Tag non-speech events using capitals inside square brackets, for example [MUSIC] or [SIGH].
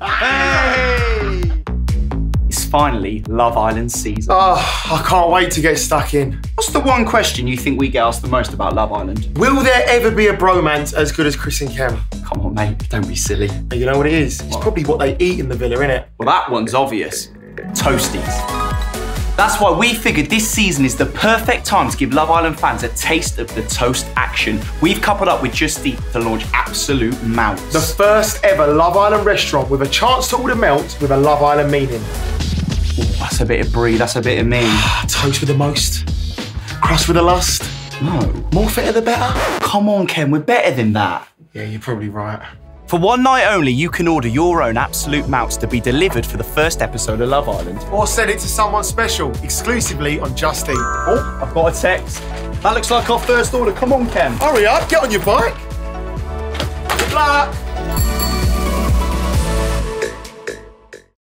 Hey! It's finally Love Island season. Oh, I can't wait to get stuck in. What's the one question you think we get asked the most about Love Island? Will there ever be a bromance as good as Chris and Kem? Come on, mate, don't be silly. You know what it is? It's probably what they eat in the villa, innit? Well, that one's obvious. Toasties. That's why we figured this season is the perfect time to give Love Island fans a taste of the toast action. We've coupled up with Just Eat to launch Absolute Melts. The first ever Love Island restaurant with a chance to order melt with a Love Island meaning. Ooh, that's a bit of brie, that's a bit of me. [SIGHS] Toast with the most, crust with the lust. No. More fitter the better. Come on, Kem, we're better than that. Yeah, you're probably right. For one night only, you can order your own Absolute Melts to be delivered for the first episode of Love Island. Or send it to someone special, exclusively on Just Eat. Oh, I've got a text. That looks like our first order. Come on, Kem. Hurry up, get on your bike. Good luck.